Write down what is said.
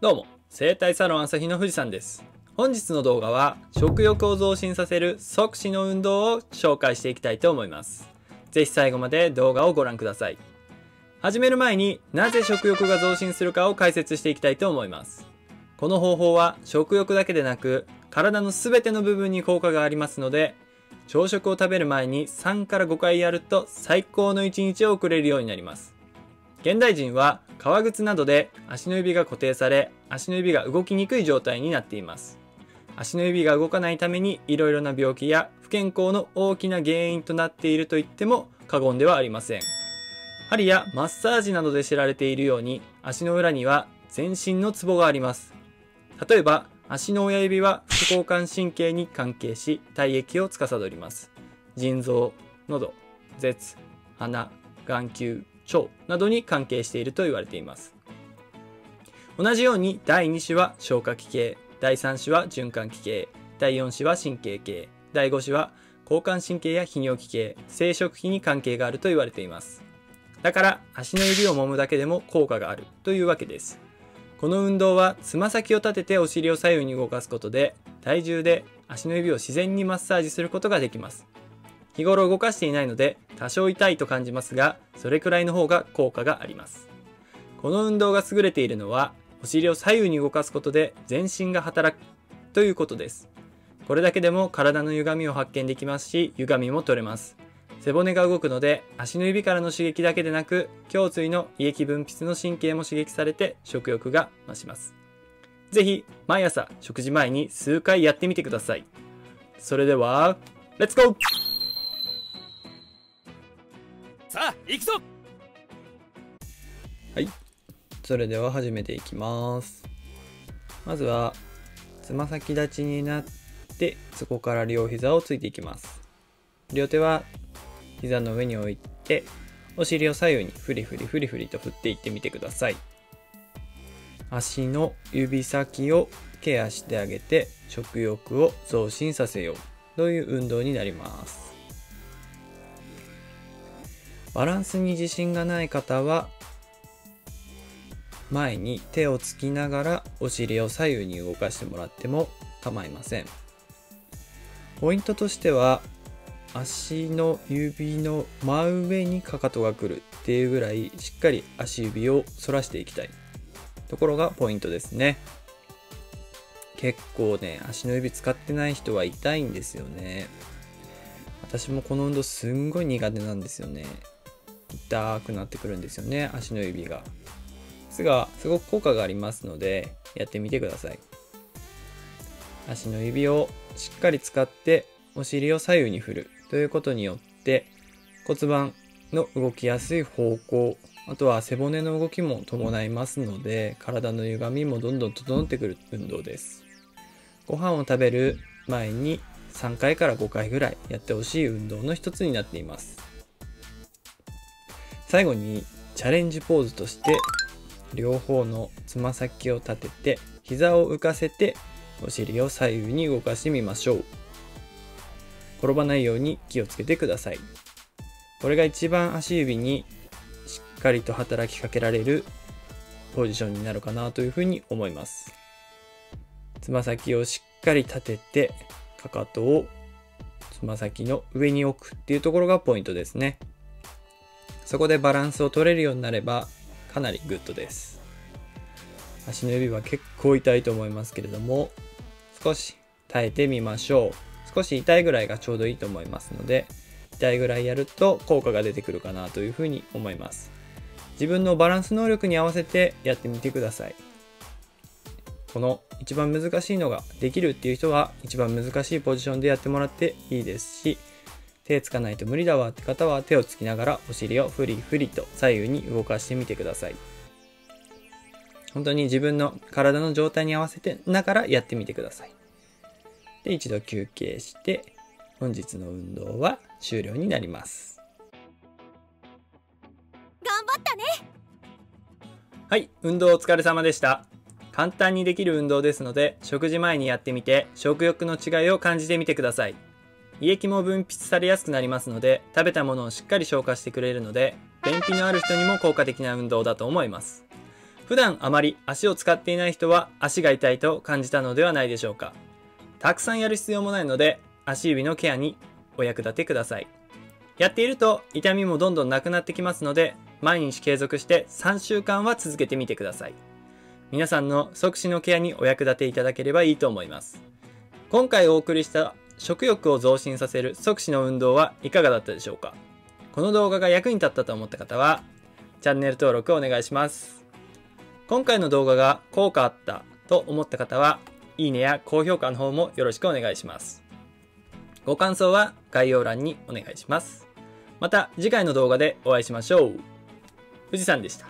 どうも、生態サロン朝日の富士山です。本日の動画は食欲を増進させる即死の運動を紹介していきたいと思います。ぜひ最後まで動画をご覧ください。始める前になぜ食欲が増進するかを解説していきたいと思います。この方法は食欲だけでなく体の全ての部分に効果がありますので朝食を食べる前に3から5回やると最高の1日を送れるようになります。現代人は革靴などで足の指が固定され足の指が動きにくい状態になっています。足の指が動かないためにいろいろな病気や不健康の大きな原因となっていると言っても過言ではありません。針やマッサージなどで知られているように足の裏には全身のツボがあります。例えば足の親指は副交感神経に関係し体液を司ります。腎臓喉舌鼻眼球腸などに関係していると言われています。同じように第2子は消化器系第3子は循環器系第4子は神経系第5子は交感神経や泌尿器系生殖器に関係があると言われています。だから足の指を揉むだけでも効果があるというわけです。この運動はつま先を立ててお尻を左右に動かすことで体重で足の指を自然にマッサージすることができます。日頃動かしていないので多少痛いと感じますがそれくらいの方が効果があります。この運動が優れているのはお尻を左右に動かすことで全身が働くということです。これだけでも体の歪みを発見できますし歪みも取れます。背骨が動くので足の指からの刺激だけでなく胸椎の胃液分泌の神経も刺激されて食欲が増します。ぜひ毎朝食事前に数回やってみてください。それではレッツゴー!行くぞはい。それでは始めていきます。まずは、つま先立ちになって、そこから両膝をついていきます。両手は膝の上に置いて、お尻を左右にフリフリフリフリと振っていってみてください。足の指先をケアしてあげて、食欲を増進させようという運動になります。バランスに自信がない方は前に手をつきながらお尻を左右に動かしてもらっても構いません。ポイントとしては足の指の真上にかかとが来るっていうぐらいしっかり足指を反らしていきたい。ところがポイントですね。結構ね足の指使ってない人は痛いんですよね。私もこの運動すんごい苦手なんですよね。痛くなってくるんですよね足の指が。ですがすごく効果がありますのでやってみてください。足の指をしっかり使ってお尻を左右に振る。ということによって骨盤の動きやすい方向あとは背骨の動きも伴いますので体の歪みもどんどん整ってくる運動です。ご飯を食べる前に3回から5回ぐらいやってほしい運動の一つになっています。最後にチャレンジポーズとして両方のつま先を立てて膝を浮かせてお尻を左右に動かしてみましょう。転ばないように気をつけてください。これが一番足指にしっかりと働きかけられるポジションになるかなというふうに思います。つま先をしっかり立ててかかとをつま先の上に置くっていうところがポイントですね。そこでバランスを取れるようになればかなりグッドです。足の指は結構痛いと思いますけれども少し耐えてみましょう。少し痛いぐらいがちょうどいいと思いますので痛いぐらいやると効果が出てくるかなというふうに思います。自分のバランス能力に合わせてやってみてください。この一番難しいのができるっていう人は一番難しいポジションでやってもらっていいですし手つかないと無理だわって方は手をつきながらお尻をフリフリと左右に動かしてみてください。本当に自分の体の状態に合わせてながらやってみてください。で一度休憩して本日の運動は終了になります。頑張ったね。はい運動お疲れ様でした。簡単にできる運動ですので食事前にやってみて食欲の違いを感じてみてください胃液も分泌されやすくなりますので食べたものをしっかり消化してくれるので便秘のある人にも効果的な運動だと思います普段あまり足を使っていない人は足が痛いと感じたのではないでしょうか。たくさんやる必要もないので足指のケアにお役立てください。やっていると痛みもどんどんなくなってきますので毎日継続して3週間は続けてみてください。皆さんの即死のケアにお役立ていただければいいと思います。今回お送りした食欲を増進させる即死の運動はいかがだったでしょうか？この動画が役に立ったと思った方はチャンネル登録お願いします。今回の動画が効果あったと思った方は、いいねや高評価の方もよろしくお願いします。ご感想は概要欄にお願いします。また次回の動画でお会いしましょう。富士山でした。